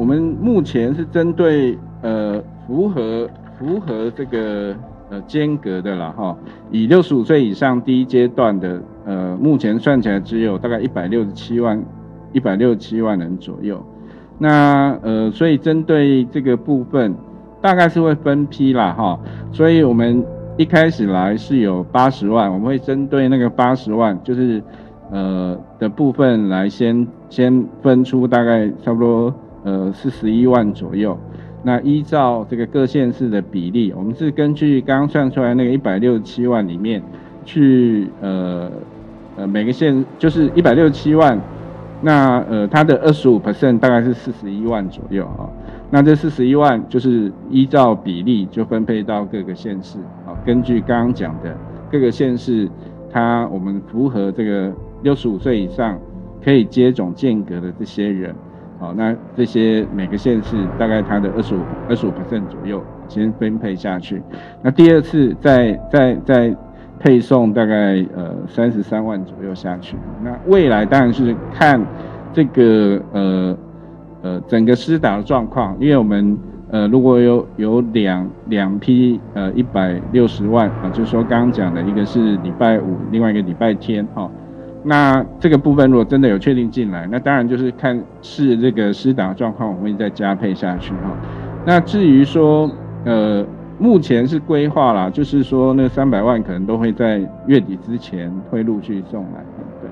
我们目前是针对呃符合符合这个呃间隔的啦哈，以六十五岁以上第一阶段的呃，目前算起来只有大概一百六十七万一百六十七万人左右。那呃，所以针对这个部分，大概是会分批啦哈，所以我们一开始来是有八十万，我们会针对那个八十万，就是呃的部分来先先分出大概差不多呃四十一万左右。那依照这个各县市的比例，我们是根据刚刚算出来那个一百六十七万里面去呃呃每个县就是一百六十七万。那呃，它的二十五 percent 大概是四十一万左右啊。那这四十一万就是依照比例就分配到各个县市啊。根据刚刚讲的各个县市，它我们符合这个六十五岁以上可以接种间隔的这些人，好，那这些每个县市大概它的二十五二十五%左右先分配下去。那第二次再再再。配送大概呃三十三万左右下去，那未来当然是看这个呃呃整个施打的状况，因为我们呃如果有有两两批呃一百六十万啊，就是说刚刚讲的一个是礼拜五，另外一个礼拜天哈，那这个部分如果真的有确定进来，那当然就是看是这个施打状况，我们会再加配下去哈。那至于说呃。目前是规划啦，就是说那三百万可能都会在月底之前会陆续送来，对。